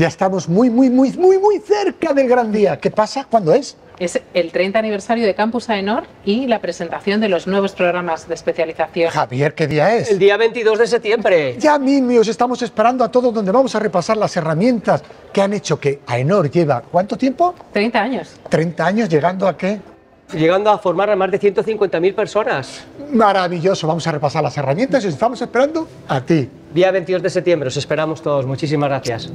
Ya estamos muy, muy, muy, muy, muy cerca del gran día. ¿Qué pasa? ¿Cuándo es? Es el 30 aniversario de Campus AENOR y la presentación de los nuevos programas de especialización. Javier, ¿qué día es? El día 22 de septiembre. Ya mismo os estamos esperando a todos donde vamos a repasar las herramientas que han hecho que AENOR lleva, ¿cuánto tiempo? 30 años. 30 años llegando a qué? Llegando a formar a más de 150.000 personas. Maravilloso, vamos a repasar las herramientas y os estamos esperando a ti. Día 22 de septiembre, os esperamos todos. Muchísimas gracias.